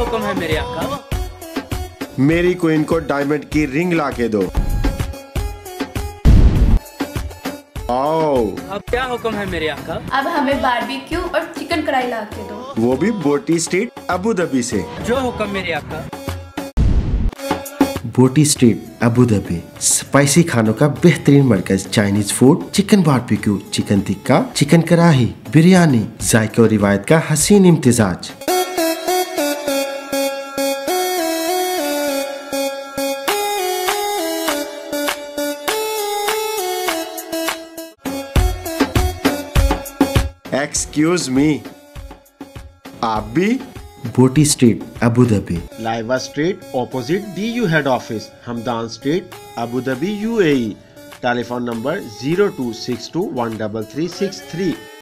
मेरे आका। मेरी क्वीन को डायमंड की रिंग ला के दो। आओ। अब क्या हुक्म है मेरे आका? अब हमें बारबेक्यू और चिकन कढ़ाई ला के दो। वो भी बोटी स्ट्रीट अबू धाबी से। जो हुक्म मेरे आका। बोटी स्ट्रीट अबू धाबी स्पाइसी खानों का बेहतरीन मरकज Chinese food chicken barbecue chicken tikka chicken kadai biryani जायके और रिवायत का हसीन इम्तिजाज। एक्सक्यूज मी आप भी बोटी स्ट्रीट अबू धाबी लाइवा street opposite D U head office Hamdan street Abu Dhabi UAE telephone number zero two six two one double three six three